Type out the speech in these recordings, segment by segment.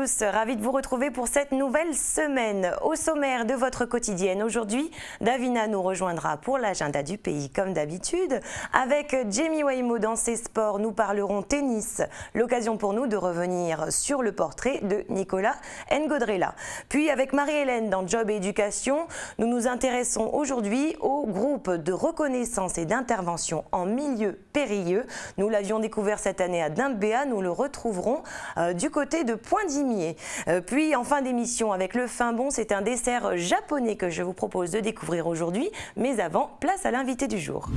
à tous, ravi de vous retrouver pour cette nouvelle semaine. Au sommaire de votre quotidienne, aujourd'hui, Davina nous rejoindra pour l'agenda du pays comme d'habitude. Avec Jamie Waymo dans ses sports, nous parlerons tennis, l'occasion pour nous de revenir sur le portrait de Nicolas Ngodrella. Puis avec Marie-Hélène dans Job et Éducation, nous nous intéressons aujourd'hui au groupe de reconnaissance et d'intervention en milieu périlleux. Nous l'avions découvert cette année à Dimbéa, nous le retrouverons euh, du côté de Point-Dimier. Euh, puis en fin d'émission avec le fin bon, c'est un dessert japonais que je vous propose de découvrir aujourd'hui. Mais avant, place à l'invité du jour.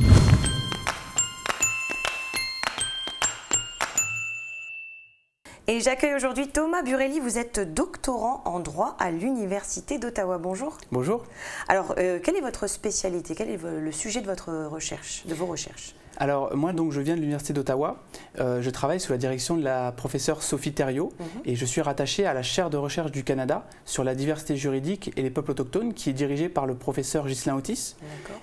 Et j'accueille aujourd'hui Thomas Burelli. Vous êtes doctorant en droit à l'Université d'Ottawa. Bonjour. Bonjour. Alors, euh, quelle est votre spécialité? Quel est le sujet de, votre recherche, de vos recherches? Alors moi donc je viens de l'université d'Ottawa, euh, je travaille sous la direction de la professeure Sophie Thériault mhm. et je suis rattaché à la chaire de recherche du Canada sur la diversité juridique et les peuples autochtones qui est dirigée par le professeur Ghislain Otis.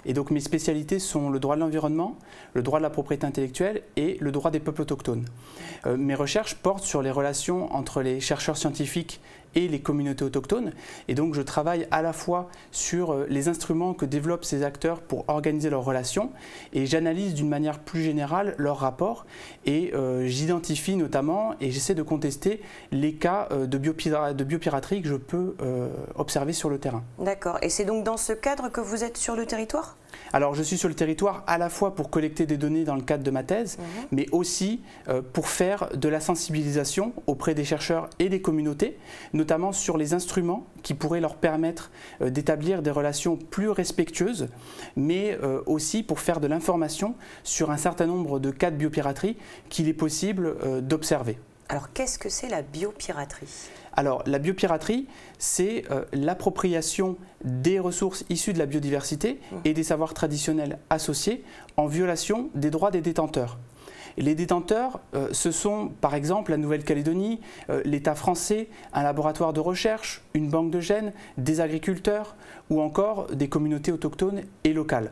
Et donc mes spécialités sont le droit de l'environnement, le droit de la propriété intellectuelle et le droit des peuples autochtones. Euh, mes recherches portent sur les relations entre les chercheurs scientifiques et les communautés autochtones. Et donc je travaille à la fois sur euh, les instruments que développent ces acteurs pour organiser leurs relations et j'analyse d'une manière plus générale leurs rapports et euh, j'identifie notamment et j'essaie de contester les cas euh, de, de, biopiraterie que je peux observer sur le terrain. D'accord. Et c'est donc dans ce cadre que vous êtes sur le territoire? Alors je suis sur le territoire à la fois pour collecter des données dans le cadre de ma thèse, mhm. mais aussi pour faire de la sensibilisation auprès des chercheurs et des communautés, notamment sur les instruments qui pourraient leur permettre euh, d'établir des relations plus respectueuses, mais euh, aussi pour faire de l'information sur un certain nombre de cas de biopiraterie qu'il est possible euh, d'observer. Alors qu'est-ce que c'est la biopiraterie? Alors, la biopiraterie, c'est l'appropriation des ressources issues de la biodiversité mmh. et des savoirs traditionnels associés en violation des droits des détenteurs. Les détenteurs, euh, ce sont par exemple la Nouvelle-Calédonie, euh, l'État français, un laboratoire de recherche, une banque de gènes, des agriculteurs ou encore des communautés autochtones et locales.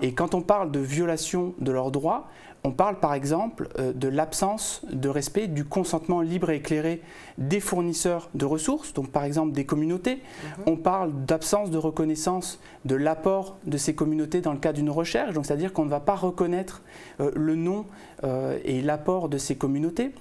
Et quand on parle de violation de leurs droits, on parle par exemple euh, de l'absence de respect du consentement libre et éclairé des fournisseurs de ressources, donc par exemple des communautés. Mhm. On parle d'absence de reconnaissance de l'apport de ces communautés dans le cadre d'une recherche, donc c'est-à-dire qu'on ne va pas reconnaître euh, le nom euh, et l'apport de ces communautés.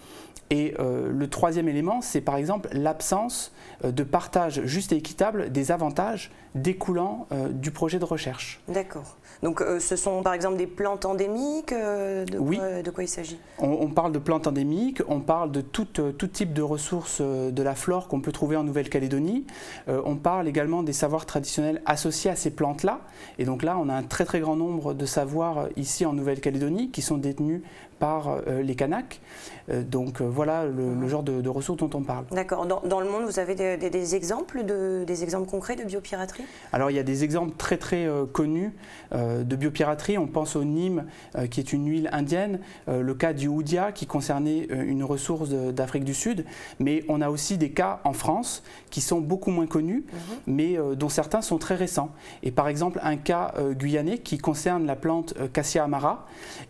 Et le troisième élément, c'est par exemple l'absence de partage juste et équitable des avantages découlant du projet de recherche. D'accord. Donc euh, ce sont par exemple des plantes endémiques euh, de, oui. quoi, de quoi il s'agit? On, parle de plantes endémiques, on parle de tout, euh, tout type de ressources de la flore qu'on peut trouver en Nouvelle-Calédonie. on parle également des savoirs traditionnels associés à ces plantes-là. Et donc là, on a un très très grand nombre de savoirs ici en Nouvelle-Calédonie qui sont détenus par les Kanaks. donc voilà le, genre de, ressources dont on parle. D'accord. Dans, le monde, vous avez des, exemples, de, des exemples concrets de biopiraterie? Alors il y a des exemples très très connus. Euh, de biopiraterie. On pense au Nîmes, euh, qui est une huile indienne, euh, le cas du Houdia, qui concernait une ressource d'Afrique du Sud. Mais on a aussi des cas en France qui sont beaucoup moins connus, mhm. mais dont certains sont très récents. Et par exemple, un cas guyanais qui concerne la plante Cassia amara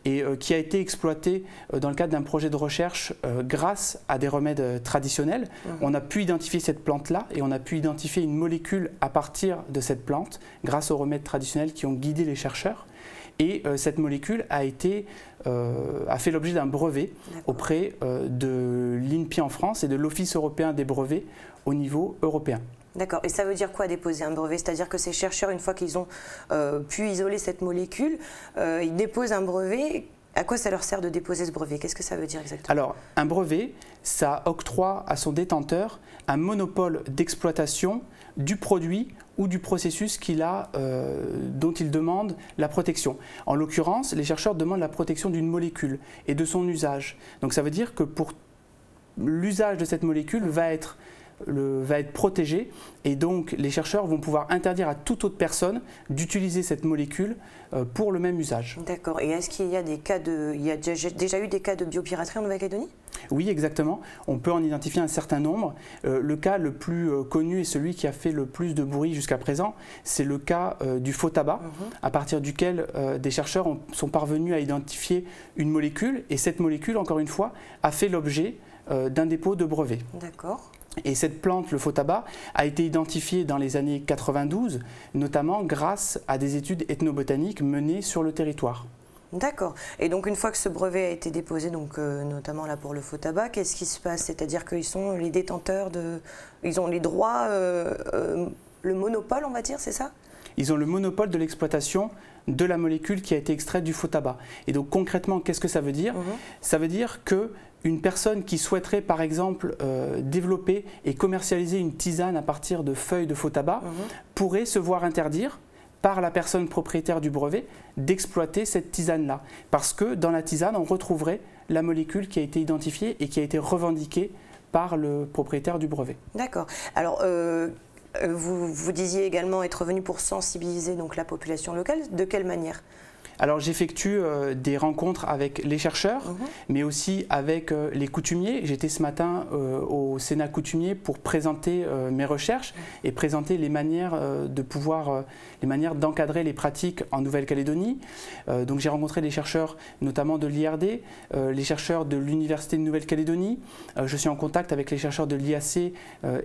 et qui a été exploité dans le cadre d'un projet de recherche grâce à des remèdes traditionnels. Mhm. On a pu identifier cette plante-là et on a pu identifier une molécule à partir de cette plante grâce aux remèdes traditionnels qui ont guidé les chercheurs. Et euh, cette molécule a, été, euh, a fait l'objet d'un brevet auprès euh, de l'INPI en France et de l'Office européen des brevets au niveau européen. D'accord. Et ça veut dire quoi déposer un brevet? C'est-à-dire que ces chercheurs, une fois qu'ils ont pu isoler cette molécule, ils déposent un brevet. À quoi ça leur sert de déposer ce brevet? Qu'est-ce que ça veut dire exactement? Alors, un brevet, ça octroie à son détenteur un monopole d'exploitation du produit ou du processus qu'il a, euh, dont il demande la protection. En l'occurrence, les chercheurs demandent la protection d'une molécule et de son usage. Donc ça veut dire que pour l'usage de cette molécule va être va être protégé et donc les chercheurs vont pouvoir interdire à toute autre personne d'utiliser cette molécule euh, pour le même usage. D'accord. Et est-ce qu'il y a des cas de, il y a déjà eu des cas de biopiraterie en Nouvelle-Calédonie? Oui, exactement. On peut en identifier un certain nombre. Euh, le cas le plus euh, connu et celui qui a fait le plus de bruit jusqu'à présent, c'est le cas du faux tabac, mhm. à partir duquel des chercheurs sont parvenus à identifier une molécule et cette molécule, encore une fois, a fait l'objet d'un dépôt de brevet. D'accord. Et cette plante, le faux tabac, a été identifiée dans les années 92, notamment grâce à des études ethnobotaniques menées sur le territoire. D'accord. Et donc une fois que ce brevet a été déposé, donc euh, notamment là pour le faux tabac, qu'est-ce qui se passe? C'est-à-dire qu'ils sont les détenteurs de, ils ont les droits, euh, euh, le monopole, on va dire, c'est ça? Ils ont le monopole de l'exploitation de la molécule qui a été extraite du faux tabac. Et donc concrètement, qu'est-ce que ça veut dire? Mhm. Ça veut dire que une personne qui souhaiterait par exemple développer et commercialiser une tisane à partir de feuilles de faux tabac mhm. pourrait se voir interdire par la personne propriétaire du brevet d'exploiter cette tisane-là. Parce que dans la tisane, on retrouverait la molécule qui a été identifiée et qui a été revendiquée par le propriétaire du brevet. D'accord. Alors, euh, euh, vous, vous, disiez également être venu pour sensibiliser donc, la population locale. De quelle manière? Alors j'effectue euh, des rencontres avec les chercheurs, mhm. mais aussi avec euh, les coutumiers. J'étais ce matin euh, au Sénat coutumier pour présenter mes recherches et présenter les manières de pouvoir, les manières d'encadrer les pratiques en Nouvelle-Calédonie. donc j'ai rencontré des chercheurs notamment de l'IRD, les chercheurs de l'Université de Nouvelle-Calédonie. je suis en contact avec les chercheurs de l'IAC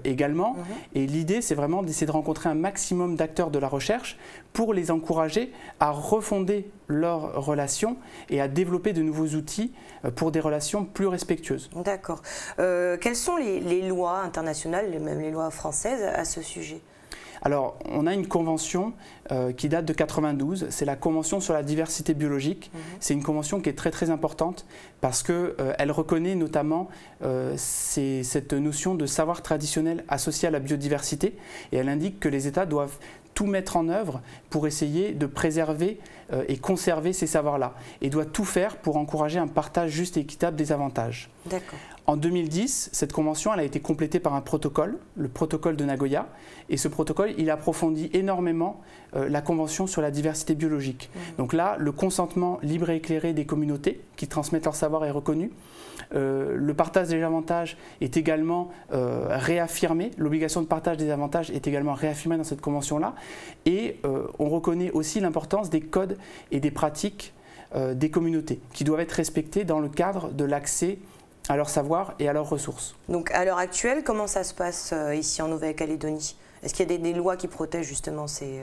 également. Mhm. Et l'idée, c'est vraiment d'essayer de rencontrer un maximum d'acteurs de la recherche pour les encourager à refonder leurs relations et à développer de nouveaux outils euh, pour des relations plus respectueuses. D'accord. Euh, quelles sont les, lois internationales, même les lois françaises, à ce sujet? Alors, on a une convention euh, qui date de 92, c'est la convention sur la diversité biologique. Mhm. C'est une convention qui est très très importante parce qu'elle reconnaît notamment cette notion de savoir traditionnel associé à la biodiversité et elle indique que les États doivent tout mettre en œuvre pour essayer de préserver euh, et conserver ces savoirs-là. Et doit tout faire pour encourager un partage juste et équitable des avantages. En 2010, cette convention elle a été complétée par un protocole, le protocole de Nagoya, et ce protocole il approfondit énormément la convention sur la diversité biologique. Mmh. Donc là, le consentement libre et éclairé des communautés qui transmettent leur savoir est reconnu. Euh, le partage des avantages est également réaffirmé, l'obligation de partage des avantages est également réaffirmée dans cette convention-là, et on reconnaît aussi l'importance des codes et des pratiques euh, des communautés qui doivent être respectées dans le cadre de l'accès à leur savoir et à leurs ressources. Donc à l'heure actuelle, comment ça se passe euh, ici en Nouvelle-Calédonie? Est-ce qu'il y a des, lois qui protègent justement ces,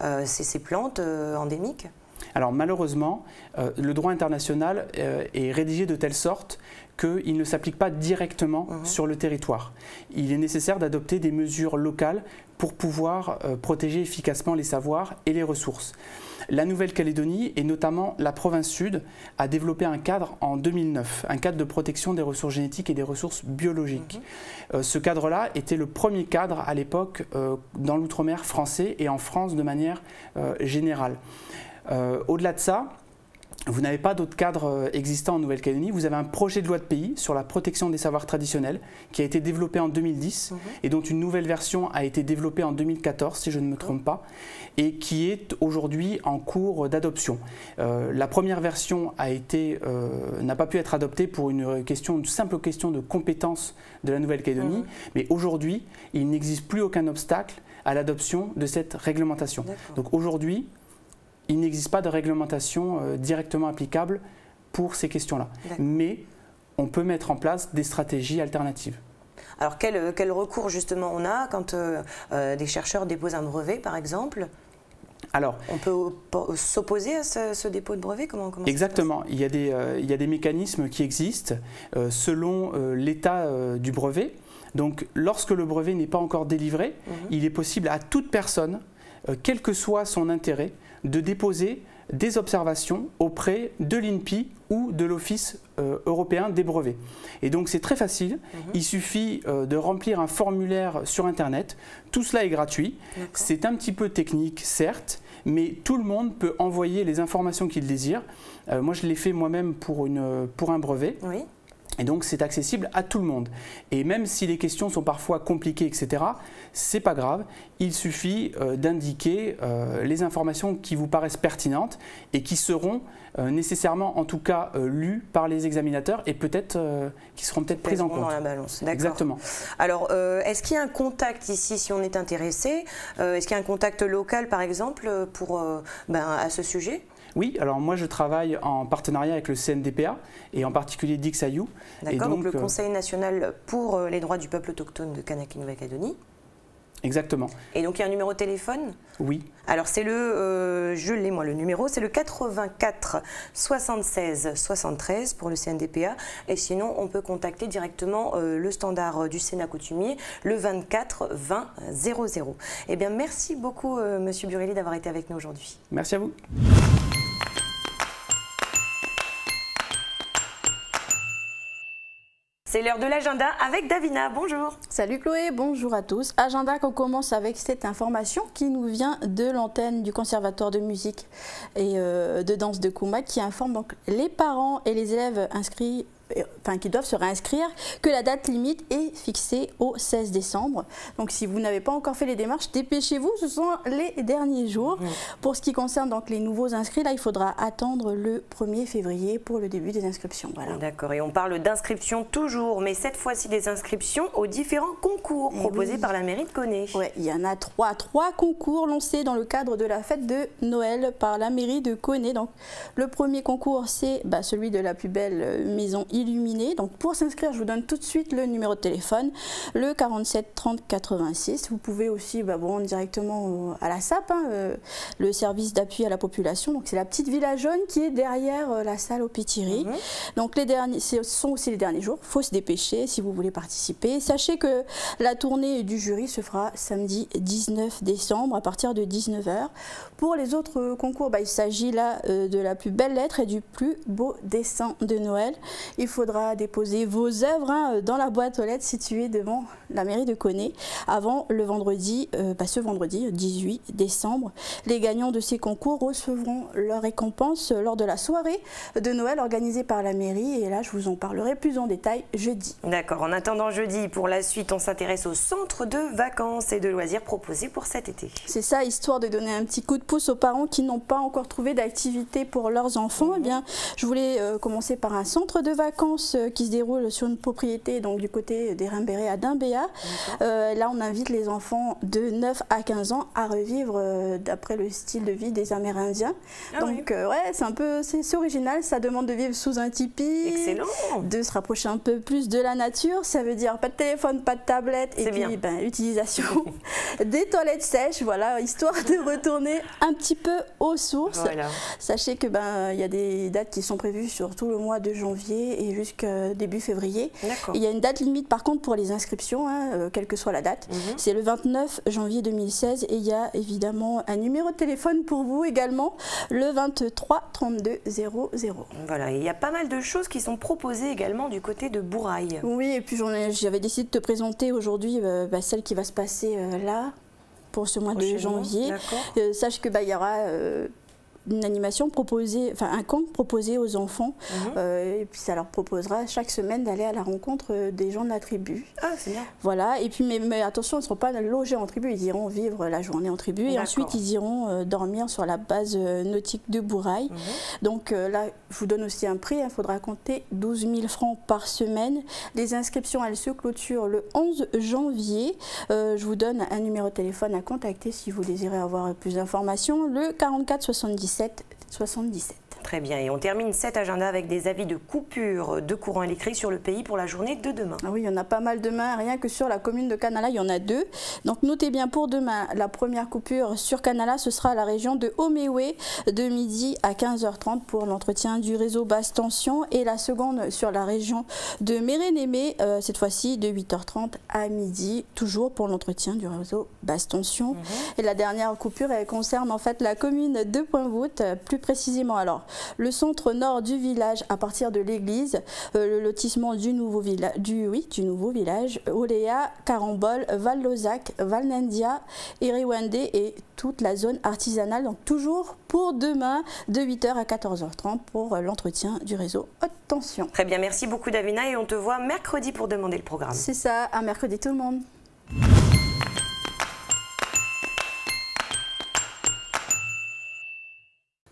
euh, ces, plantes endémiques alors malheureusement, le droit international est rédigé de telle sorte qu'il ne s'applique pas directement mhm. sur le territoire. Il est nécessaire d'adopter des mesures locales pour pouvoir protéger efficacement les savoirs et les ressources. La Nouvelle-Calédonie et notamment la province sud a développé un cadre en 2009, un cadre de protection des ressources génétiques et des ressources biologiques. Mhm. Euh, ce cadre-là était le premier cadre à l'époque euh, dans l'outre-mer français et en France de manière euh, générale. Au-delà de ça, vous n'avez pas d'autre cadre euh, existant en Nouvelle-Calédonie. Vous avez un projet de loi de pays sur la protection des savoirs traditionnels qui a été développé en 2010 mhm. et dont une nouvelle version a été développée en 2014, si je ne me trompe pas, et qui est aujourd'hui en cours d'adoption. Euh, la première version euh, n'a pas pu être adoptée pour une, question, une simple question de compétence de la Nouvelle-Calédonie, mhm. mais aujourd'hui, il n'existe plus aucun obstacle à l'adoption de cette réglementation. Donc aujourd'hui, il n'existe pas de réglementation euh, directement applicable pour ces questions-là. Mais on peut mettre en place des stratégies alternatives. Alors quel, euh, recours justement on a quand euh, des chercheurs déposent un brevet par exemple? Alors, on peut s'opposer à ce, dépôt de brevet? Comment, Exactement. il, y a des, il y a des mécanismes qui existent selon l'état du brevet. Donc, lorsque le brevet n'est pas encore délivré, mhm. il est possible à toute personne, quel que soit son intérêt, de déposer des observations auprès de l'INPI ou de l'Office euh, européen des brevets. Et donc c'est très facile, mhm. il suffit euh, de remplir un formulaire sur Internet, tout cela est gratuit, c'est un petit peu technique certes, mais tout le monde peut envoyer les informations qu'il désire. Euh, moi je l'ai fait moi-même pour, pour un brevet. Oui. Et donc c'est accessible à tout le monde. Et même si les questions sont parfois compliquées, etc., c'est pas grave. Il suffit euh, d'indiquer euh, les informations qui vous paraissent pertinentes et qui seront euh, nécessairement, en tout cas, lues par les examinateurs et peut-être qui seront peut-être prises en compte. Dans la balance. Exactement. Alors, est-ce qu'il y a un contact ici si on est intéressé? Est-ce qu'il y a un contact local, par exemple, pour ben, à ce sujet? Oui, alors moi je travaille en partenariat avec le CNDPA et en particulier DixIU. D'accord, donc, le euh, Conseil national pour euh, les droits du peuple autochtone de Kanak-Nouvelle-Calédonie. Exactement. Et donc il y a un numéro de téléphone? Oui. Alors c'est le, euh, je l'ai moi le numéro, c'est le 84 76 73 pour le CNDPA. Et sinon on peut contacter directement le standard du Sénat coutumier, le 24 20 00. Eh bien merci beaucoup Monsieur Burelli d'avoir été avec nous aujourd'hui. Merci à vous. C'est l'heure de l'agenda avec Davina. Bonjour. Salut Chloé, bonjour à tous. Agenda qu'on commence avec cette information qui nous vient de l'antenne du Conservatoire de musique et euh, de danse de Koumak qui informe donc les parents et les élèves inscrits enfin, qui doivent se réinscrire, que la date limite est fixée au 16 décembre. Donc si vous n'avez pas encore fait les démarches, dépêchez-vous, ce sont les derniers jours. Pour ce qui concerne donc les nouveaux inscrits, là il faudra attendre le 1er février pour le début des inscriptions. Voilà. D'accord, et on parle d'inscriptions toujours, mais cette fois-ci des inscriptions aux différents concours eh proposés par la mairie de Coné. Oui, il y en a trois, trois concours lancés dans le cadre de la fête de Noël par la mairie de Coné. Donc le premier concours c'est bah, celui de la plus belle maison illuminé. Donc pour s'inscrire, je vous donne tout de suite le numéro de téléphone, le 47 30 86. Vous pouvez aussi bah, vous rendre directement à la SAP, hein, euh, le service d'appui à la population. Donc c'est la petite villa jaune qui est derrière euh, la salle au Pitiri. Mhm. Donc les derniers, ce sont aussi les derniers jours. Faut se dépêcher si vous voulez participer. Sachez que la tournée du jury se fera samedi 19 décembre à partir de 19h. Pour les autres concours, bah, il s'agit là euh, de la plus belle lettre et du plus beau dessin de Noël. Il il faudra déposer vos œuvres hein, dans la boîte aux lettres située devant la mairie de Coné avant le vendredi, euh, bah, ce vendredi 18 décembre. Les gagnants de ces concours recevront leur récompense lors de la soirée de Noël organisée par la mairie et là je vous en parlerai plus en détail jeudi. D'accord, en attendant jeudi, pour la suite on s'intéresse au centre de vacances et de loisirs proposés pour cet été. C'est ça, histoire de donner un petit coup de pouce aux parents qui n'ont pas encore trouvé d'activité pour leurs enfants. Eh bien, je voulais euh, commencer par un centre de vacances euh, qui se déroulent sur une propriété donc du côté des Rimbéré à Dimbéa. Euh, là, on invite les enfants de 9 à 15 ans à revivre euh, d'après le style de vie des Amérindiens. Ah donc, ouais, c'est un peu c'est original. Ça demande de vivre sous un tipi, de se rapprocher un peu plus de la nature. Ça veut dire pas de téléphone, pas de tablette, et puis ben, utilisation des toilettes sèches. Voilà, histoire de retourner un petit peu aux sources. Sachez que ben il y a des dates qui sont prévues sur tout le mois de janvier et jusqu'à début février. Il y a une date limite par contre pour les inscriptions, hein, euh, quelle que soit la date. Mhm. C'est le 29 janvier 2016 et il y a évidemment un numéro de téléphone pour vous également, le 23 32 00. Voilà, il y a pas mal de choses qui sont proposées également du côté de Bouraille. Oui, et puis j'avais décidé de te présenter aujourd'hui euh, bah, celle qui va se passer euh, là pour ce mois de janvier. sache que bah, il y aura une animation proposée, enfin un camp proposé aux enfants. Mhm. Euh, et puis ça leur proposera chaque semaine d'aller à la rencontre des gens de la tribu. Ah, c'est bien. Voilà. Et puis, mais, attention, ils ne seront pas logés en tribu, ils iront vivre la journée en tribu. Et ensuite, ils iront euh, dormir sur la base euh, nautique de Bouraille. Mhm. Donc là, je vous donne aussi un prix. Il faudra compter 12 000 francs par semaine. Les inscriptions, elles se clôturent le 11 janvier. je vous donne un numéro de téléphone à contacter si vous désirez avoir plus d'informations. Le 44 77 77. Très bien. Et on termine cet agenda avec des avis de coupure de courant électrique sur le pays pour la journée de demain. Ah oui, il y en a pas mal demain. Rien que sur la commune de Canala, il y en a deux. Donc notez bien pour demain, la première coupure sur Canala, ce sera la région de Omewe de midi à 15h30 pour l'entretien du réseau basse tension. Et la seconde sur la région de Mérénémé, euh, cette fois-ci de 8h30 à midi, toujours pour l'entretien du réseau basse tension. Mhm. Et la dernière coupure, elle concerne en fait la commune de Pointe-Voûte, plus précisément alors le centre nord du village à partir de l'église, euh, le lotissement du nouveau, du, oui, du nouveau village, Oléa, Carambol, Val-Lozac, Valnendia, Eriwande et toute la zone artisanale. Donc toujours pour demain de 8h à 14h30 pour l'entretien du réseau haute tension. Très bien, merci beaucoup Davina et on te voit mercredi pour demander le programme. C'est ça, à mercredi tout le monde.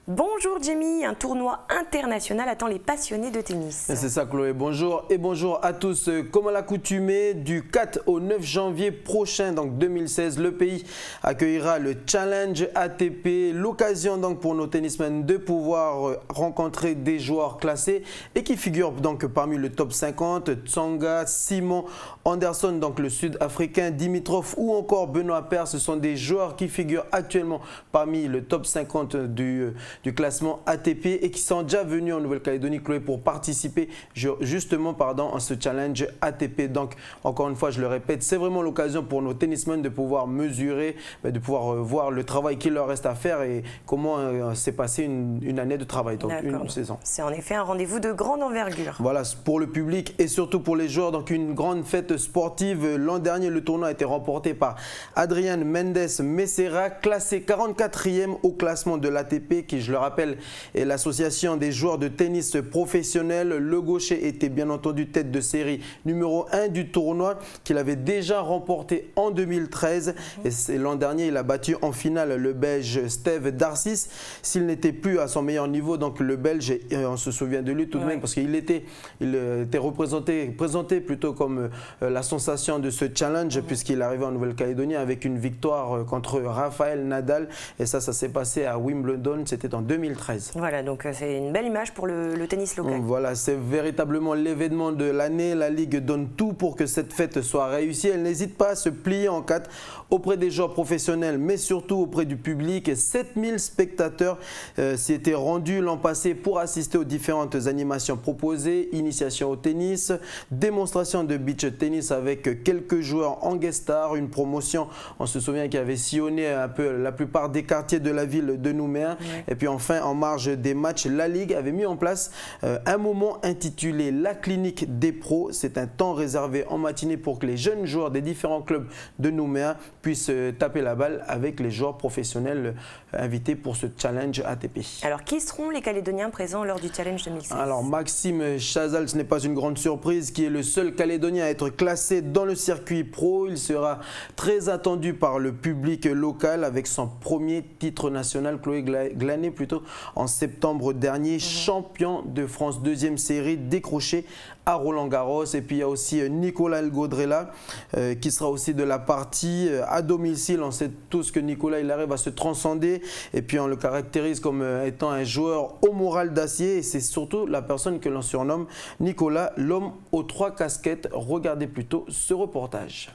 Bonjour Jamie, un tournoi international attend les passionnés de tennis. C'est ça Chloé, bonjour et bonjour à tous. Comme à l'accoutumée, du 4 au 9 janvier prochain, donc 2016, le pays accueillera le Challenge ATP, l'occasion donc pour nos tennismen de pouvoir euh, rencontrer des joueurs classés et qui figurent donc parmi le top 50, Tsonga, Simon Anderson, donc le sud-africain, Dimitrov ou encore Benoît Père, ce sont des joueurs qui figurent actuellement parmi le top 50 du euh, du classement ATP et qui sont déjà venus en Nouvelle-Calédonie, Chloé, pour participer justement pardon, à ce challenge ATP. Donc, encore une fois, je le répète, c'est vraiment l'occasion pour nos tennismen de pouvoir mesurer, bah, de pouvoir euh, voir le travail qu'il leur reste à faire et comment euh, s'est passée une, année de travail, donc une saison. C'est en effet un rendez-vous de grande envergure. Voilà, pour le public et surtout pour les joueurs. Donc, une grande fête sportive. L'an dernier, le tournoi a été remporté par Adrian Mendes Messera, classé 44e au classement de l'ATP, qui je le rappelle, est l'association des joueurs de tennis professionnels. Le gaucher était bien entendu tête de série numéro 1 du tournoi qu'il avait déjà remporté en 2013. Et l'an dernier, il a battu en finale le Belge Steve Darcis. S'il n'était plus à son meilleur niveau, donc le Belge, on se souvient de lui tout de même parce qu'il était, il euh, était représenté, présenté plutôt comme euh, la sensation de ce challenge puisqu'il arrivait en Nouvelle-Calédonie avec une victoire euh, contre Raphaël Nadal. Et ça, ça s'est passé à Wimbledon. C'était en 2013. Voilà, donc euh, c'est une belle image pour le, tennis local. Voilà, c'est véritablement l'événement de l'année. La Ligue donne tout pour que cette fête soit réussie. Elle n'hésite pas à se plier en quatre auprès des joueurs professionnels, mais surtout auprès du public. 7000 spectateurs euh, s'y étaient rendus l'an passé pour assister aux différentes animations proposées, initiation au tennis, démonstration de beach tennis avec quelques joueurs en guest star, une promotion, on se souvient qu'il avait sillonné un peu la plupart des quartiers de la ville de Nouméa. Et puis enfin, en marge des matchs, la Ligue avait mis en place euh, un moment intitulé La clinique des pros. C'est un temps réservé en matinée pour que les jeunes joueurs des différents clubs de Nouméa puissent euh, taper la balle avec les joueurs professionnels euh, invités pour ce challenge ATP. Alors, qui seront les Calédoniens présents lors du challenge 2016 Alors, Maxime Chazal, ce n'est pas une grande surprise, qui est le seul Calédonien à être classé dans le circuit pro. Il sera très attendu par le public local avec son premier titre national, Chloé Glané plutôt, en septembre dernier, mhm. champion de France deuxième série décroché à Roland Garros. Et puis il y a aussi euh, Nicolas Elgodrella euh, qui sera aussi de la partie euh, à domicile. On sait tous que Nicolas il arrive à se transcender et puis on le caractérise comme étant un joueur au moral d'acier et c'est surtout la personne que l'on surnomme Nicolas, l'homme aux trois casquettes. Regardez plutôt ce reportage.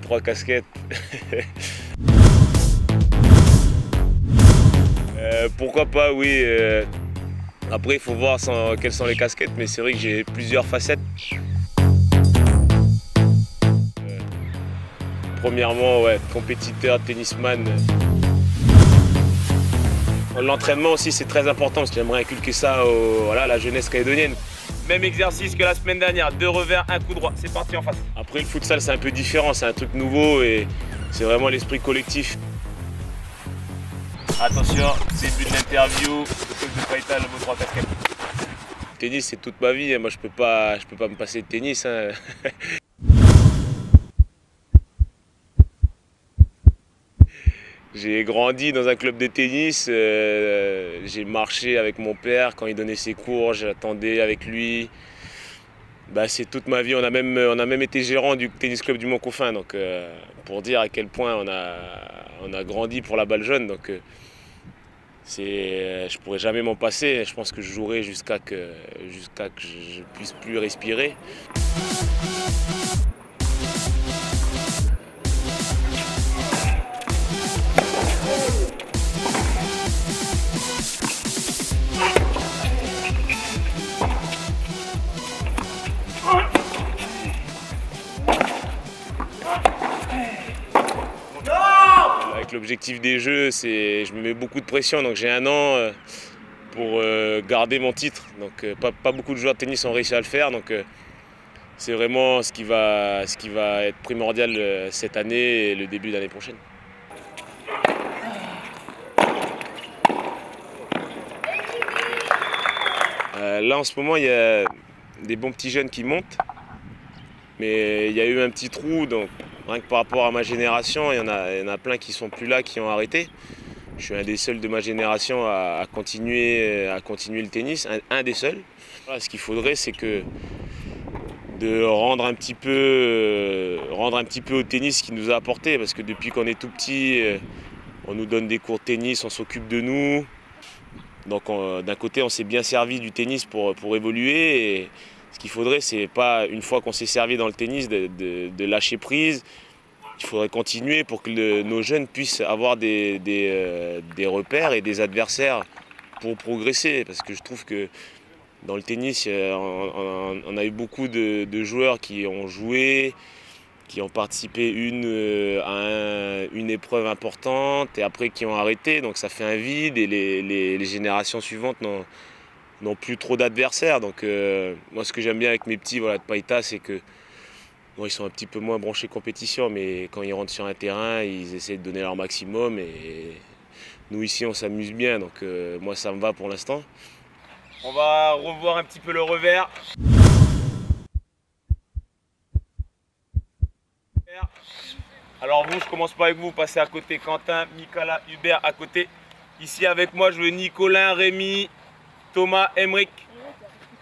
Trois casquettes. Euh, pourquoi pas, oui. Euh, après, il faut voir quelles sont les casquettes, mais c'est vrai que j'ai plusieurs facettes. Euh, premièrement, ouais, compétiteur, tennisman. L'entraînement aussi, c'est très important parce que j'aimerais inculquer ça à la jeunesse calédonienne. Même exercice que la semaine dernière, deux revers, un coup droit, c'est parti en face. Après le futsal c'est un peu différent, c'est un truc nouveau et c'est vraiment l'esprit collectif. Attention, début de l'interview, le coach de Païta, le mot droit casquette. Tennis c'est toute ma vie, hein. moi je peux pas, je peux pas me passer de tennis. Hein. J'ai grandi dans un club de tennis, euh, j'ai marché avec mon père quand il donnait ses cours, j'attendais avec lui. Bah, c'est toute ma vie, on a, même, on a même été gérant du tennis club du Mont-Coffin, donc euh, pour dire à quel point on a, on a grandi pour la balle jeune. Donc, euh, c'est, je pourrais jamais m'en passer, je pense que je jouerai jusqu'à que, que je, ne puisse plus respirer. L'objectif des jeux, c'est je me mets beaucoup de pression, donc j'ai un an euh, pour euh, garder mon titre. Donc euh, pas, beaucoup de joueurs de tennis ont réussi à le faire, donc c'est vraiment ce qui, va, ce qui va être primordial cette année et le début de l'année prochaine. Là, en ce moment, il y a des bons petits jeunes qui montent. Mais il y a eu un petit trou, donc rien que par rapport à ma génération, il y en a, y en a plein qui sont plus là, qui ont arrêté. Je suis un des seuls de ma génération à, continuer, à continuer le tennis, un, des seuls. ce qu'il faudrait, c'est que de rendre un petit peu, euh, rendre un petit peu au tennis ce qu'il nous a apporté, parce que depuis qu'on est tout petit, euh, on nous donne des cours de tennis, on s'occupe de nous. Donc d'un côté, on s'est bien servi du tennis pour, pour évoluer. Ce qu'il faudrait, c'est pas une fois qu'on s'est servi dans le tennis de, lâcher prise. Il faudrait continuer pour que nos jeunes puissent avoir des, euh, des, repères et des adversaires pour progresser. Parce que je trouve que dans le tennis, on, a eu beaucoup de, joueurs qui ont joué, qui ont participé une, euh, à une épreuve importante et après qui ont arrêté. Donc ça fait un vide et les, générations suivantes n'ont plus trop d'adversaires. Donc euh, moi ce que j'aime bien avec mes petits voilà, de Païta, c'est que ils sont un petit peu moins branchés compétition, mais quand ils rentrent sur un terrain, ils essaient de donner leur maximum. Et nous ici, on s'amuse bien, donc euh, moi ça me va pour l'instant. On va revoir un petit peu le revers. Alors vous, je commence pas avec vous, passez à côté Quentin, Nicolas, Hubert à côté. Ici avec moi, je veux Nicolas, Rémi, Thomas, Emric.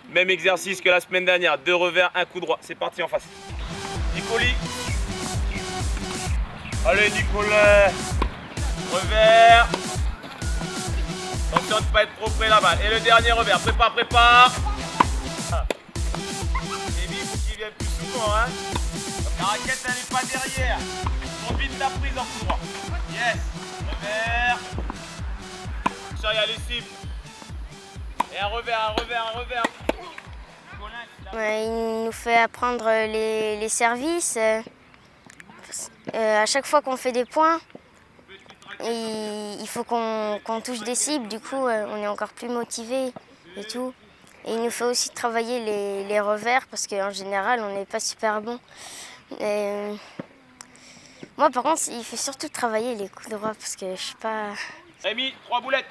Même exercice que la semaine dernière, deux revers, un coup droit. C'est parti en face. Nicoli. Allez Nicolas. Revers. Attention de ne pas être trop près là-bas. Et le dernier revers. Prépare, prépare. Et vite, qui vient plus souvent. Hein. La raquette, n'est pas derrière vite la prise en coup droit. Yes. Revers. Ça y les cibles. Et un revers, un revers, un revers. il nous fait apprendre les, services. Euh, à chaque fois qu'on fait des points, il faut qu'on touche des cibles. Du coup, euh, on est encore plus motivé et tout. Et il nous fait aussi travailler les, revers parce qu'en général, on n'est pas super bon. Moi, par contre, il fait surtout travailler les coups droits parce que je suis pas. Rémi, trois boulettes.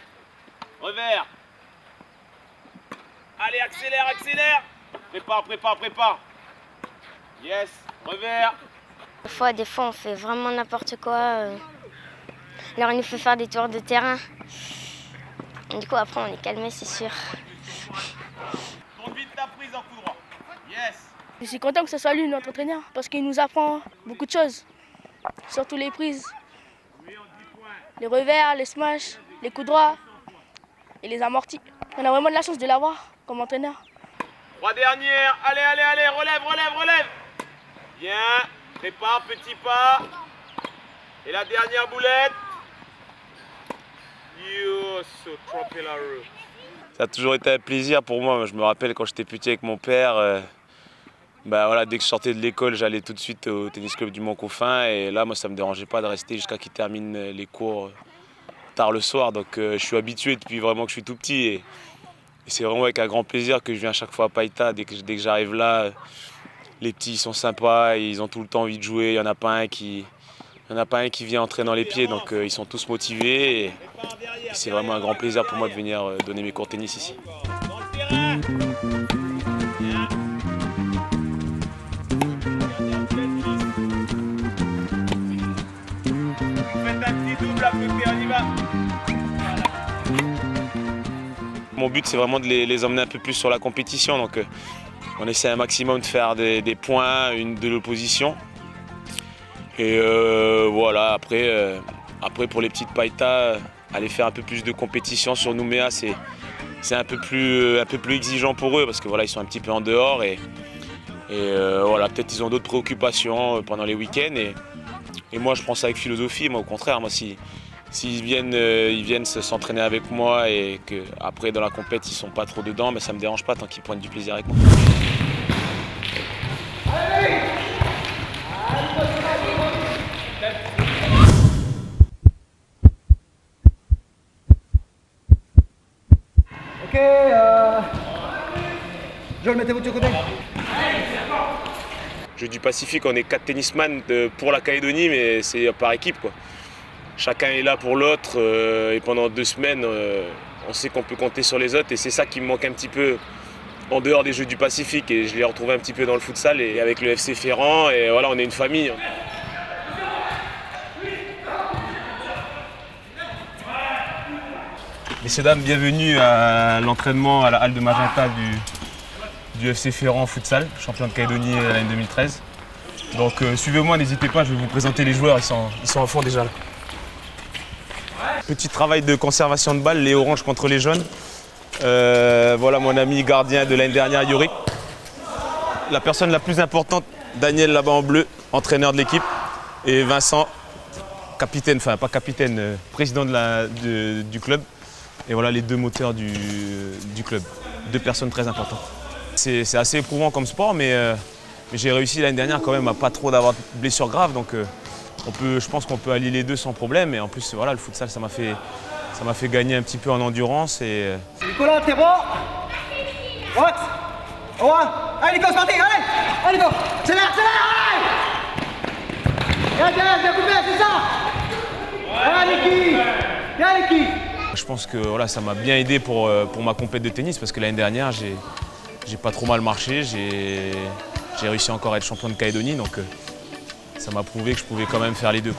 Revers. Allez, accélère, accélère. Prépare, prépare, prépare. Yes, revers. Des fois, des fois, on fait vraiment n'importe quoi. Euh. Alors, il nous fait faire des tours de terrain. du coup, après, on est calmé, c'est sûr. Tourne vite ta prise en coup droit. Yes. Je suis content que ce soit lui, notre entraîneur, parce qu'il nous apprend beaucoup de choses. Surtout les prises. Les revers, les smash, les coups droits et les amortis. On a vraiment de la chance de l'avoir comme entraîneur. Trois dernières. Allez, allez, allez. Relève, relève, relève. Bien. Prépare, petit pas. Et la dernière boulette. Ça a toujours été un plaisir pour moi. Je me rappelle quand j'étais petit avec mon père. Euh, bah voilà, dès que je sortais de l'école, j'allais tout de suite au tennis club du Mont-Coffin. Et là, moi, ça ne me dérangeait pas de rester jusqu'à qu'il termine les cours tard le soir. Donc euh, je suis habitué depuis vraiment que je suis tout petit. Et, c'est vraiment avec un grand plaisir que je viens chaque fois à Païta. Dès que, dès que j'arrive là, les petits sont sympas, ils ont tout le temps envie de jouer. Il n'y en a pas un qui. en a pas un qui vient entrer dans les pieds, donc euh, ils sont tous motivés. Et, c'est vraiment un grand plaisir pour moi de venir euh, donner mes cours de tennis ici. Mon but, c'est vraiment de les, emmener un peu plus sur la compétition. Donc, euh, on essaie un maximum de faire des, points, une, de l'opposition. Et euh, voilà, après, euh, après, pour les petites païtas, aller faire un peu plus de compétition sur Nouméa, c'est un, peu plus, un peu plus exigeant pour eux parce que voilà, ils sont un petit peu en dehors. Et, voilà, peut-être ils ont d'autres préoccupations pendant les week-ends. Et, et moi, je prends ça avec philosophie. Moi, au contraire, moi, si, s'ils viennent, euh, ils viennent s'entraîner avec moi et qu'après, dans la compète, ils sont pas trop dedans, mais ça me dérange pas tant qu'ils prennent du plaisir avec moi. Ok, euh... Joël, mettez-vous de côté. Jeu du Pacifique, on est quatre tennisman pour la Calédonie, mais c'est par équipe. quoi chacun est là pour l'autre euh, et pendant deux semaines, euh, on sait qu'on peut compter sur les autres et c'est ça qui me manque un petit peu en dehors des Jeux du Pacifique et je l'ai retrouvé un petit peu dans le futsal et avec le FC Ferrand et voilà on est une famille. Messieurs dames, bienvenue à l'entraînement à la halle de Magenta du, FC Ferrand futsal, champion de Calédonie l'année 2013. Donc euh, suivez-moi, n'hésitez pas, je vais vous présenter les joueurs, ils sont, ils sont fond déjà là. Petit travail de conservation de balles, les oranges contre les jaunes. Euh, voilà mon ami gardien de l'année dernière, Yorick. La personne la plus importante, Daniel là-bas en bleu, entraîneur de l'équipe. Et Vincent, capitaine, enfin pas capitaine, euh, président du club. Et voilà les deux moteurs du, club. Deux personnes très importantes. C'est assez éprouvant comme sport, mais, euh, j'ai réussi l'année dernière quand même à pas trop d'avoir de blessures graves. Donc on peut, je pense qu'on peut allier les deux sans problème. Et en plus, voilà, le futsal, ça m'a fait ça m'a fait gagner un petit peu en endurance. Et... Euh, Nicolas, t'es bon? What Oh, Allez Nico, c'est parti, allez. Allez Nico Accélère, accélère, allez. Viens, viens, viens couper, c'est ça. Allez Niki. Viens Niki. Je pense que voilà, ça m'a bien aidé pour, euh, pour ma compète de tennis parce que l'année dernière, j'ai, pas trop mal marché. J'ai, j'ai réussi encore à être champion de Calédonie, donc euh, ça m'a prouvé que je pouvais quand même faire les deux.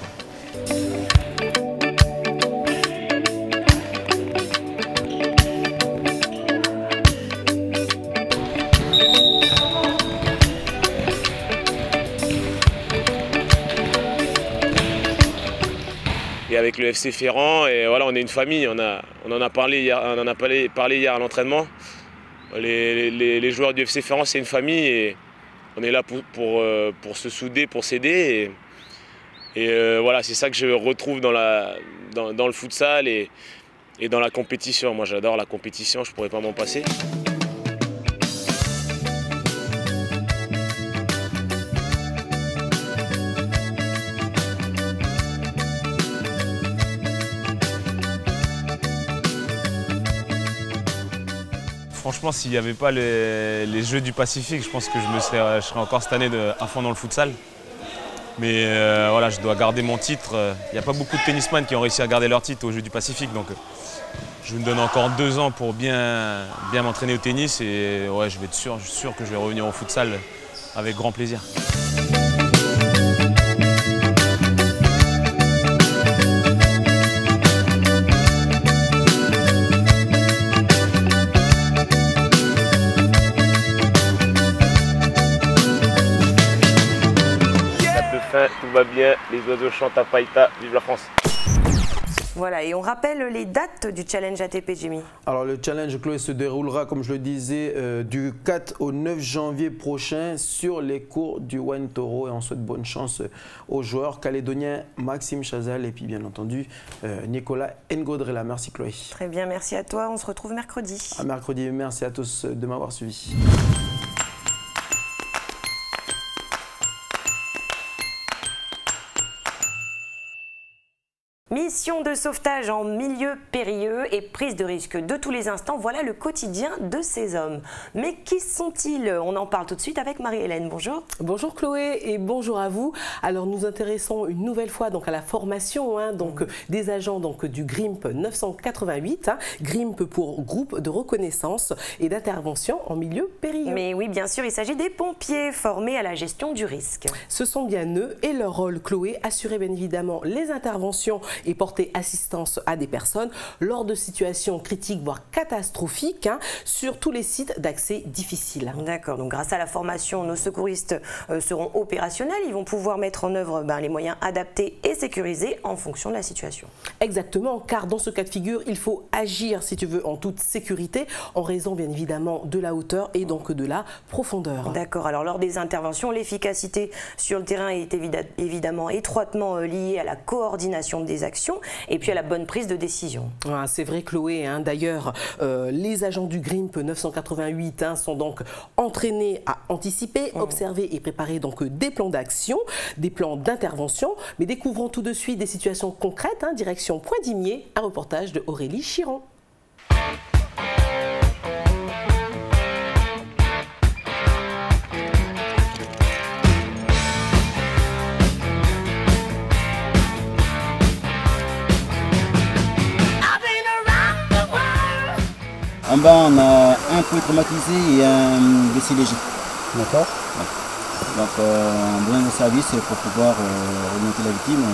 Et avec le FC Ferrand. Et voilà, on est une famille. On, a, on en a parlé hier, on en a parlé, parlé hier à l'entraînement. Les, joueurs du FC Ferrand, c'est une famille on est là euh, pour se souder, pour s'aider. Et, euh, voilà, c'est ça que je retrouve dans le futsal et, et dans la compétition. Moi, j'adore la compétition, je ne pourrais pas m'en passer. Franchement, s'il n'y avait pas les, Jeux du Pacifique, je pense que je, serais, encore cette année à fond dans le futsal. Mais euh, voilà, je dois garder mon titre. Il n'y a pas beaucoup de tennisman qui ont réussi à garder leur titre aux Jeux du Pacifique. Donc je me donne encore deux ans pour bien, bien m'entraîner au tennis. Et ouais, je vais être sûr, sûr que je vais revenir au futsal avec grand plaisir. Va bien, les oiseaux chantent à Païta, vive la France voilà, et on rappelle les dates du challenge ATP, Jimmy. Alors le challenge, Chloé, se déroulera, comme je le disais, euh, du 4 au 9 janvier prochain sur les cours du Wine Toro. Et on souhaite bonne chance aux joueurs calédoniens Maxime Chazal et puis bien entendu euh, Nicolas Ngodrela. Merci Chloé. Très bien, merci à toi. On se retrouve mercredi. À mercredi, merci à tous de m'avoir suivi. Mission de sauvetage en milieu périlleux et prise de risque de tous les instants, voilà le quotidien de ces hommes. Mais qui sont-ils? On en parle tout de suite avec Marie-Hélène. Bonjour. Bonjour Chloé et bonjour à vous. Alors nous intéressons une nouvelle fois donc à la formation hein, donc mmh. des agents donc du GRIMP 988, hein, GRIMP pour groupe de reconnaissance et d'intervention en milieu périlleux. Mais oui, bien sûr, il s'agit des pompiers formés à la gestion du risque. Ce sont bien eux et leur rôle Chloé assurer bien évidemment les interventions et porter assistance à des personnes lors de situations critiques, voire catastrophiques, hein, sur tous les sites d'accès difficiles. D'accord, donc grâce à la formation, nos secouristes euh, seront opérationnels, ils vont pouvoir mettre en œuvre ben, les moyens adaptés et sécurisés en fonction de la situation. Exactement, car dans ce cas de figure, il faut agir, si tu veux, en toute sécurité, en raison bien évidemment de la hauteur et donc de la profondeur. D'accord, alors lors des interventions, l'efficacité sur le terrain est évidemment étroitement euh, liée à la coordination des actions et puis à la bonne prise de décision. Ah, c'est vrai Chloé, hein. d'ailleurs euh, les agents du GRIMP 988 hein, sont donc entraînés à anticiper, mmh. observer et préparer donc des plans d'action, des plans d'intervention, mais découvrons tout de suite des situations concrètes, hein, direction Poindimier, un reportage de Aurélie Chiron. Combat, on a un peu traumatisé et un blessé léger. D'accord. Donc euh, un besoin de service pour pouvoir euh, remonter la victime en.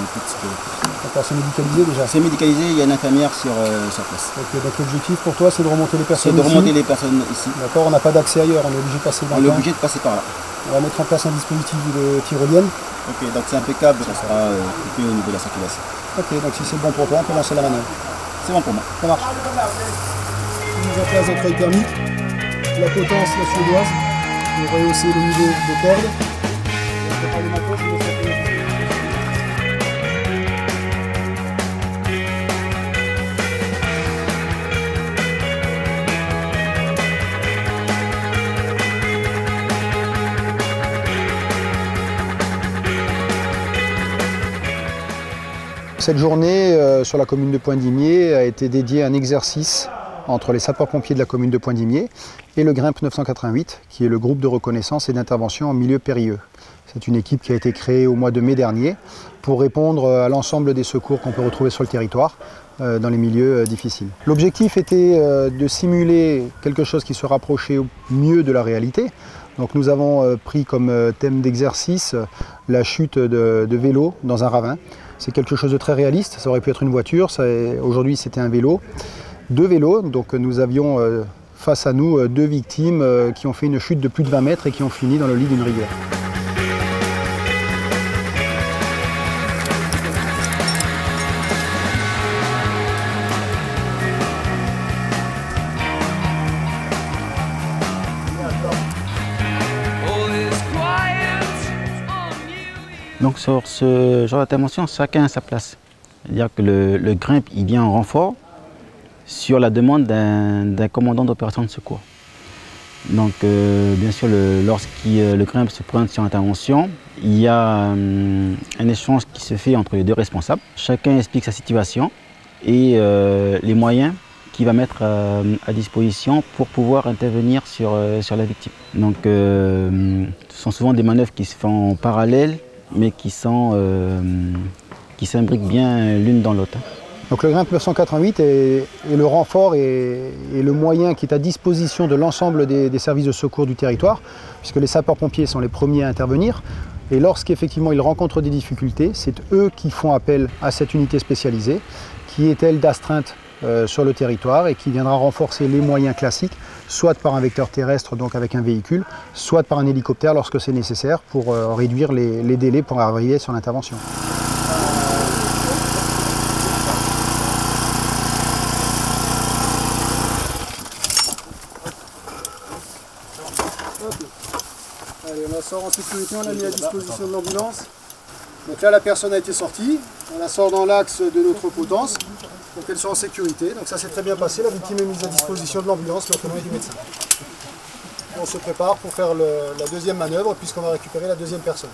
D'accord, c'est médicalisé déjà C'est médicalisé, il y a une infirmière sur, euh, sur place. Ok, donc l'objectif pour toi c'est de remonter les personnes C'est de ici. remonter les personnes ici. D'accord, on n'a pas d'accès ailleurs, on est obligé de passer dans On le est obligé de passer par là. On va mettre en place un dispositif de tyrolienne. Ok, donc c'est impeccable, ça sera euh, coupé au niveau de la circulation. Ok, donc si c'est bon pour toi, on peut lancer la manœuvre. C'est bon pour moi. Ça marche. Mise en place d'un thermique, la potence, la suédoise, pour rehausser le niveau de corde. Cette journée euh, sur la commune de Poindimier a été dédiée à un exercice entre les sapeurs-pompiers de la commune de Poindimier et le GRIMP 988, qui est le groupe de reconnaissance et d'intervention en milieu périlleux. C'est une équipe qui a été créée au mois de mai dernier pour répondre euh, à l'ensemble des secours qu'on peut retrouver sur le territoire euh, dans les milieux euh, difficiles. L'objectif était de simuler quelque chose qui se rapprochait au mieux de la réalité. Donc nous avons pris comme thème d'exercice la chute de, de vélo dans un ravin. C'est quelque chose de très réaliste, ça aurait pu être une voiture, aujourd'hui c'était un vélo. Deux vélos, donc nous avions euh, face à nous euh, deux victimes euh, qui ont fait une chute de plus de 20 mètres et qui ont fini dans le lit d'une rivière. Donc sur ce genre d'intervention, chacun a sa place. C'est-à-dire que le, le grimpe, il vient en renfort sur la demande d'un commandant d'opération de secours. Donc euh, bien sûr, lorsqu'il euh, le grimpe se pointe sur intervention, il y a hum, un échange qui se fait entre les deux responsables. Chacun explique sa situation et euh, les moyens qu'il va mettre euh, à disposition pour pouvoir intervenir sur, euh, sur la victime. Donc euh, ce sont souvent des manœuvres qui se font en parallèle mais euh, qui s'imbriquent bien l'une dans l'autre. Donc le GRIMP 988 est, le renfort et, le moyen qui est à disposition de l'ensemble des, des services de secours du territoire, puisque les sapeurs-pompiers sont les premiers à intervenir. Et lorsqu'effectivement ils rencontrent des difficultés, c'est eux qui font appel à cette unité spécialisée, qui est elle d'astreinte euh, sur le territoire et qui viendra renforcer les moyens classiques, soit par un vecteur terrestre, donc avec un véhicule, soit par un hélicoptère lorsque c'est nécessaire pour euh, réduire les, les délais pour arriver sur l'intervention. Sort en sécurité, on l'a mis à disposition de l'ambulance. Donc là, la personne a été sortie. On la sort dans l'axe de notre potence. Donc elles sont en sécurité. Donc ça s'est très bien passé. La victime est mise à disposition de l'ambulance, et du médecin. On se prépare pour faire la deuxième manœuvre puisqu'on va récupérer la deuxième personne.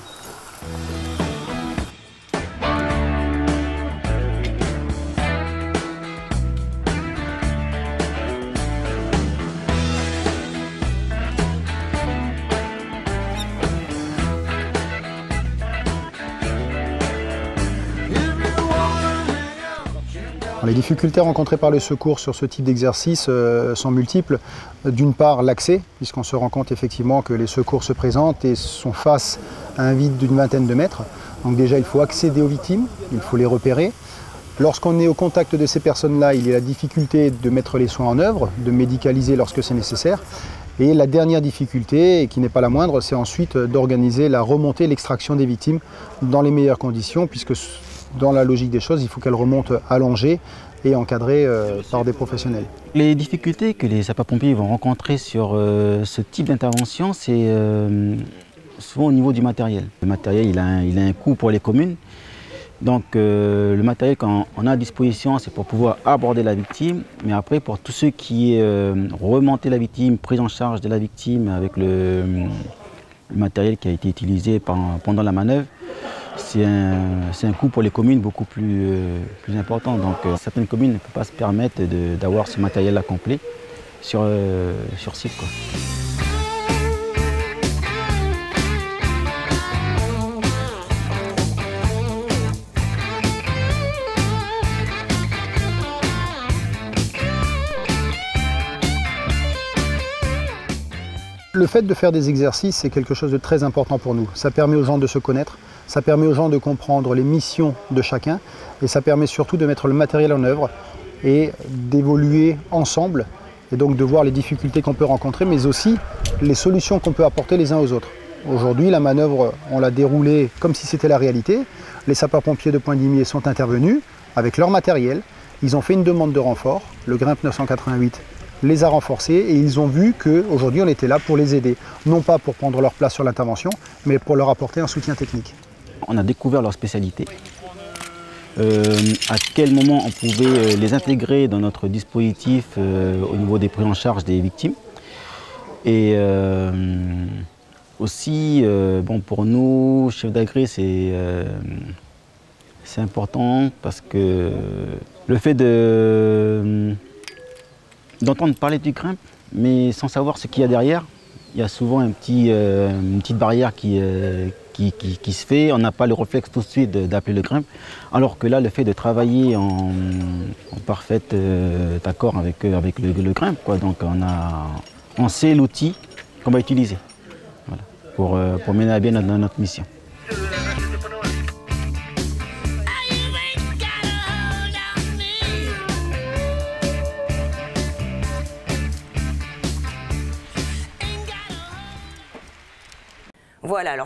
Les difficultés rencontrées par le secours sur ce type d'exercice euh, sont multiples. D'une part, l'accès, puisqu'on se rend compte effectivement que les secours se présentent et sont face à un vide d'une vingtaine de mètres. Donc déjà, il faut accéder aux victimes, il faut les repérer. Lorsqu'on est au contact de ces personnes-là, il y a la difficulté de mettre les soins en œuvre, de médicaliser lorsque c'est nécessaire. Et la dernière difficulté, et qui n'est pas la moindre, c'est ensuite d'organiser la remontée, l'extraction des victimes dans les meilleures conditions, puisque dans la logique des choses, il faut qu'elles remontent allongées et encadrées euh, par des professionnels. Les difficultés que les sapeurs-pompiers vont rencontrer sur euh, ce type d'intervention, c'est euh, souvent au niveau du matériel. Le matériel, il a un, coût pour les communes. Donc le matériel qu'on on a à disposition, c'est pour pouvoir aborder la victime. Mais après, pour tout ce qui est euh, remonter la victime, prise en charge de la victime avec le, matériel qui a été utilisé pendant la manœuvre, c'est un, un coût pour les communes beaucoup plus, euh, important. Donc euh, certaines communes ne peuvent pas se permettre d'avoir ce matériel-là complet sur, euh, sur site. Le fait de faire des exercices, c'est quelque chose de très important pour nous. Ça permet aux gens de se connaître, ça permet aux gens de comprendre les missions de chacun et ça permet surtout de mettre le matériel en œuvre et d'évoluer ensemble et donc de voir les difficultés qu'on peut rencontrer mais aussi les solutions qu'on peut apporter les uns aux autres. Aujourd'hui, la manœuvre, on l'a déroulée comme si c'était la réalité. Les sapeurs-pompiers de Point-Dimier sont intervenus avec leur matériel. Ils ont fait une demande de renfort. Le GRIMP 988 les a renforcés et ils ont vu qu'aujourd'hui on était là pour les aider, non pas pour prendre leur place sur l'intervention, mais pour leur apporter un soutien technique. On a découvert leur spécialité, euh, à quel moment on pouvait euh, les intégrer dans notre dispositif euh, au niveau des prises en charge des victimes? Et aussi, bon, pour nous, chefs d'agré, c'est important parce que le fait de d'entendre parler du grimpe, mais sans savoir ce qu'il y a derrière. Il y a souvent euh, une petite barrière euh, qui, qui, se fait. On n'a pas le réflexe tout de suite d'appeler le grimpe. Alors que là, le fait de travailler en, parfait euh, accord avec, avec le, le grimpe, quoi. donc on, a, on sait l'outil qu'on va utiliser pour, pour mener à bien notre mission.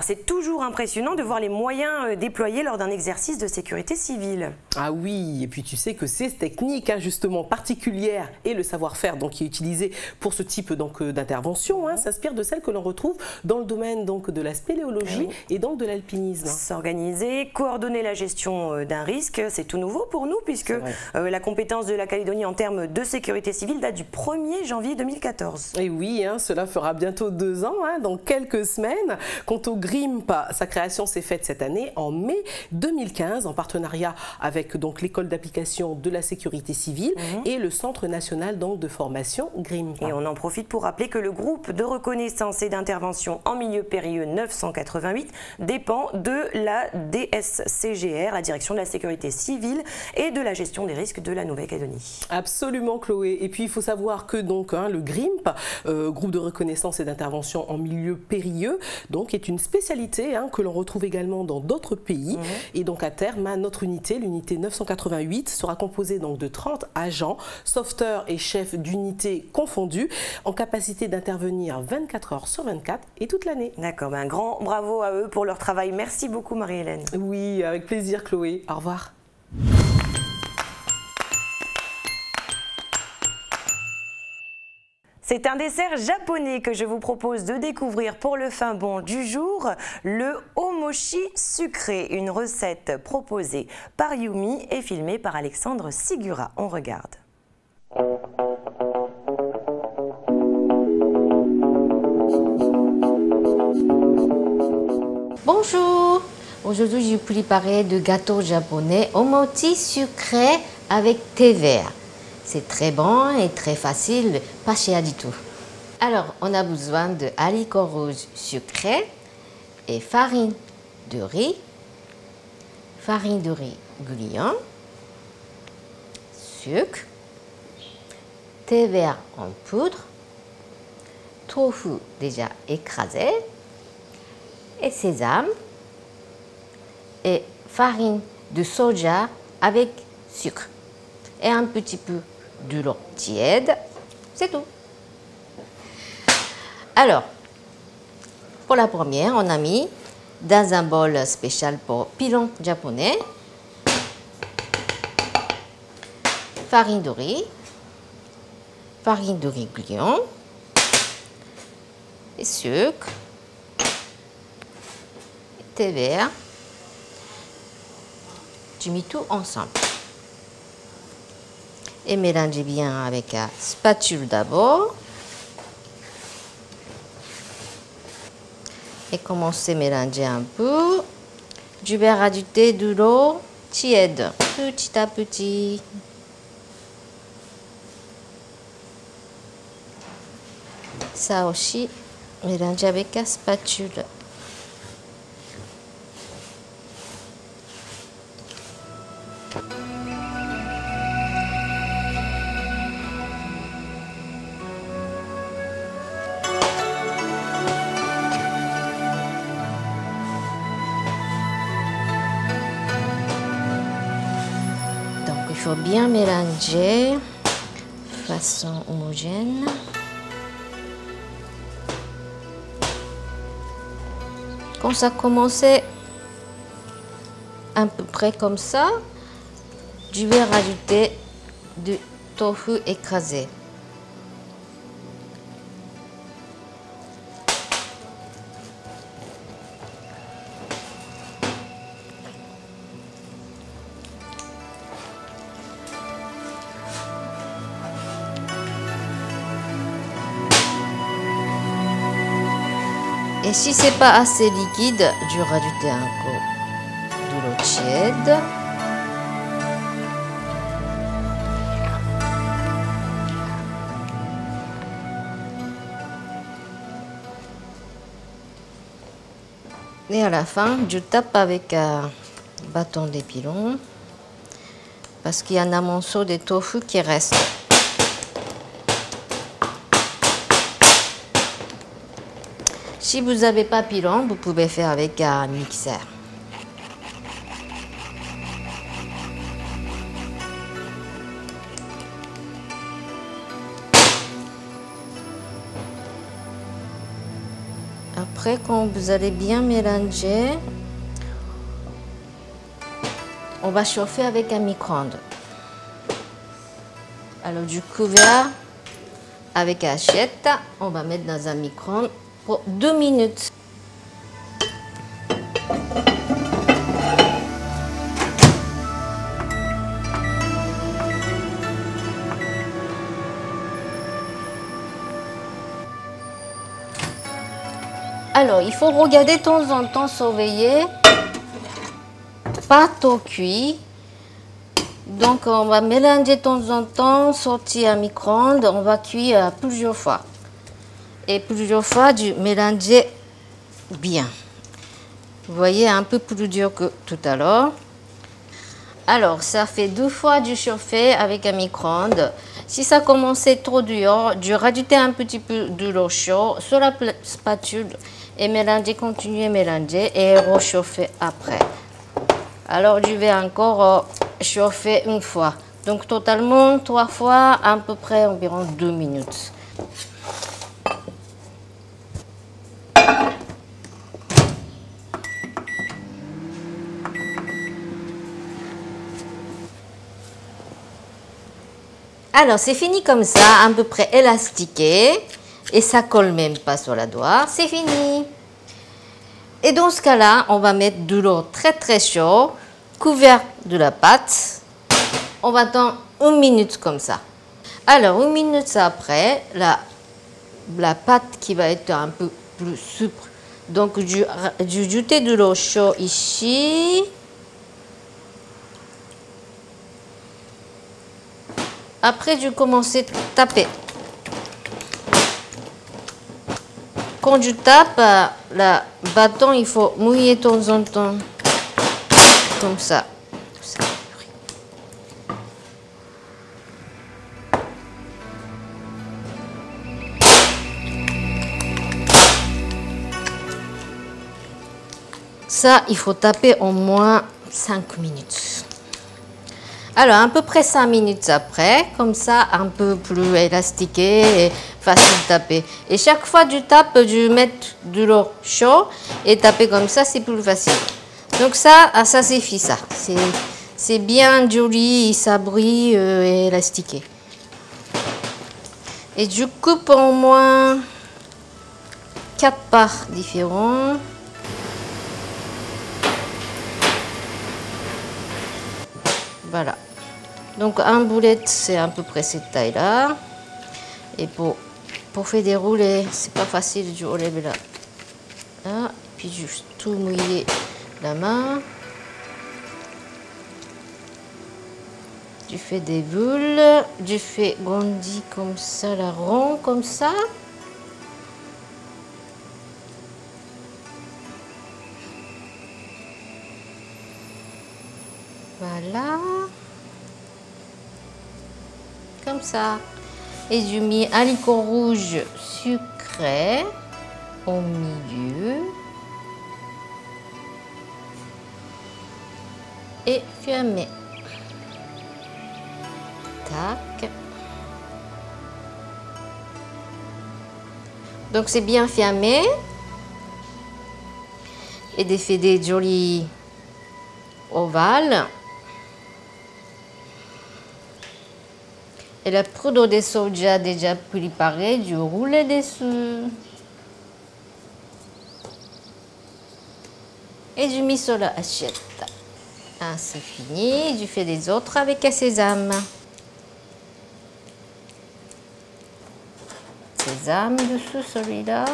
C'est toujours impressionnant de voir les moyens euh, déployés lors d'un exercice de sécurité civile. Ah oui, et puis tu sais que ces techniques hein, justement particulières et le savoir-faire donc qui est utilisé pour ce type donc euh, d'intervention hein, s'inspire de celles que l'on retrouve dans le domaine donc de la spéléologie ah et donc de l'alpinisme. S'organiser, coordonner la gestion euh, d'un risque, c'est tout nouveau pour nous puisque la compétence de la Calédonie en termes de sécurité civile date du 1er janvier 2014. Et oui, hein, cela fera bientôt deux ans, dans quelques semaines. Quant au GRIMP, sa création s'est faite cette année en mai 2015 en partenariat avec donc l'école d'application de la sécurité civile mhm. et le Centre national donc, de formation GRIMP. Et on en profite pour rappeler que le groupe de reconnaissance et d'intervention en milieu périlleux 988 dépend de la DSCGR, la direction de la sécurité civile et de la gestion des risques de la Nouvelle-Calédonie. Absolument Chloé. Et puis il faut savoir que donc hein, le GRIMP, euh, groupe de reconnaissance et d'intervention en milieu périlleux, donc est une spécialité hein, que l'on retrouve également dans d'autres pays. Mhm. Et donc à terme, hein, notre unité, l'unité 988, sera composée donc de 30 agents, sauveteurs et chefs d'unité confondus, en capacité d'intervenir 24 heures sur 24 et toute l'année. D'accord, ben, un grand bravo à eux pour leur travail. Merci beaucoup Marie-Hélène. Oui, avec plaisir Chloé. Au revoir. C'est un dessert japonais que je vous propose de découvrir pour le fin bon du jour, le omochi sucré, une recette proposée par Yumi et filmée par Alexandre Sigura. On regarde. Bonjour Aujourd'hui, je préparé de gâteau japonais omochi sucré avec thé vert. C'est très bon et très facile, pas cher du tout. Alors, on a besoin de haricots rouges sucrés et farine de riz, farine de riz grillon, sucre, thé vert en poudre, tofu déjà écrasé, et sésame, et farine de soja avec sucre et un petit peu de l'eau tiède. C'est tout. Alors, pour la première, on a mis dans un bol spécial pour pilon japonais, farine de riz, farine de riz grillon, et sucre, thé vert. Tu mets tout ensemble et mélangez bien avec la spatule d'abord. Et commencez à mélanger un peu. Je vais rajouter de l'eau tiède petit à petit. Ça aussi, mélanger avec la spatule. Mélanger façon homogène. Quand ça commençait à peu près comme ça, je vais rajouter du tofu écrasé. Et si c'est pas assez liquide, je rajoute un peu de l'eau tiède. Et à la fin, je tape avec un bâton d'épilon parce qu'il y a un amonceau de tofu qui reste. Si vous n'avez pas pilon, vous pouvez faire avec un mixeur. Après, quand vous allez bien mélanger, on va chauffer avec un micro-ondes. Alors du couvert avec assiette, on va mettre dans un micro-ondes pour deux minutes. Alors, il faut regarder de temps en temps, surveiller. Pas trop cuit. Donc, on va mélanger de temps en temps, sortir à micro-ondes. On va cuire plusieurs fois. Et plusieurs fois, du mélanger bien. Vous voyez, un peu plus dur que tout à l'heure. Alors, ça fait deux fois du chauffer avec un micro-ondes. Si ça commençait trop dur, je rajouter un petit peu de l'eau chaude sur la spatule et mélanger, continuer mélanger et rechauffer après. Alors, je vais encore euh, chauffer une fois. Donc, totalement trois fois, à peu près environ deux minutes. Alors, c'est fini comme ça, à peu près élastiqué. Et ça colle même pas sur la doigt. C'est fini. Et dans ce cas-là, on va mettre de l'eau très très chaud, couvert de la pâte. On va attendre une minute comme ça. Alors, une minute après, la, la pâte qui va être un peu plus souple. Donc, je, je jeter de l'eau chaude ici. Après, je commence à taper. Quand je tape, le bâton, il faut mouiller de temps en temps. Comme ça. Ça, il faut taper au moins 5 minutes. Alors, à peu près 5 minutes après, comme ça, un peu plus élastiqué et facile de taper. Et chaque fois que tu tapes, tu mets de l'eau chaude et taper comme ça, c'est plus facile. Donc ça, ah, ça suffit ça. C'est bien joli, ça brille euh, et élastiqué. Et je coupe au moins 4 parts différentes. Voilà. Donc un boulette, c'est à peu près cette taille-là. Et pour, faire dérouler, c'est pas facile, je relève là. là. Puis juste tout mouiller la main. Je fais des bulles, je fais grandi comme ça, la rond comme ça. Voilà comme ça. Et je mets un licor rouge sucré au milieu. Et fermé. Tac. Donc c'est bien fermé. Et des fait des jolis ovales. Et la poudre de soja déjà préparée, du rouler dessus. Et du mis sur la assiette. Ah, c'est fini. Je fais les autres avec un sésame. Sésame dessous celui-là.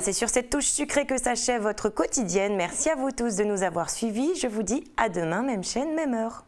C'est sur cette touche sucrée que s'achève votre quotidienne. Merci à vous tous de nous avoir suivis. Je vous dis à demain, même chaîne, même heure.